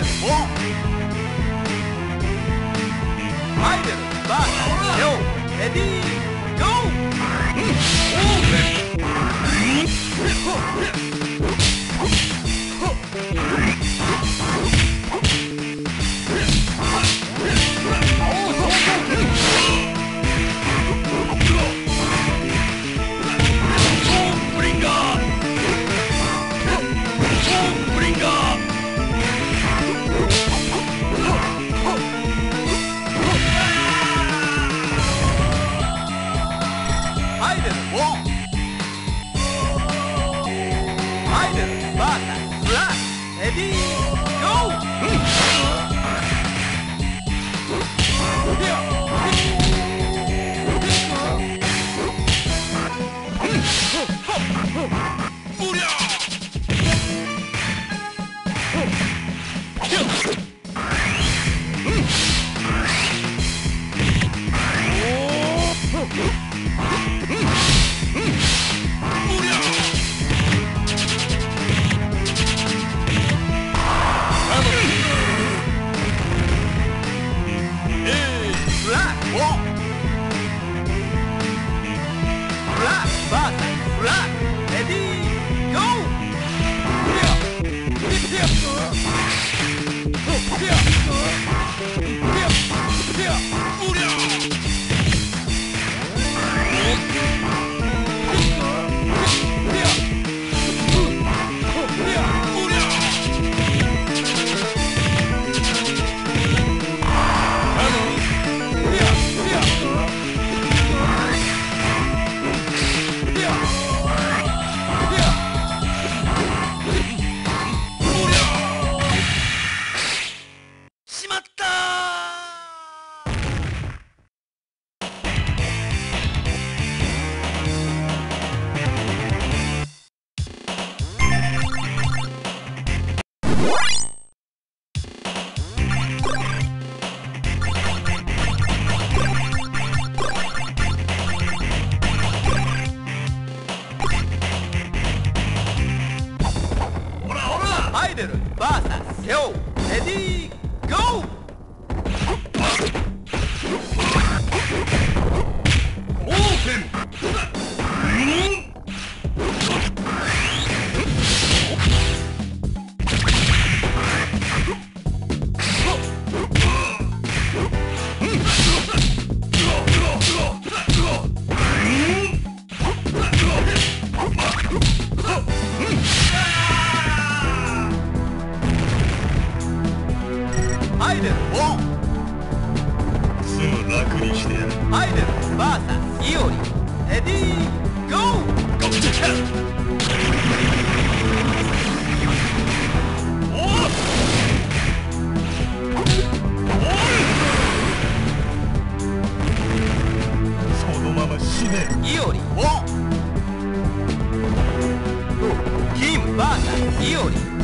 is born. Mightier than yo, go! Ready, go! Open! VS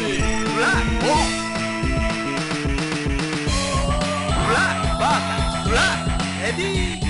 Black, oh, black, black, black, Eddie!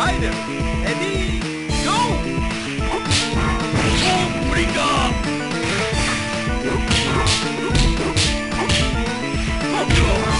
Haydi. Eddie. Go. Oh. Oh.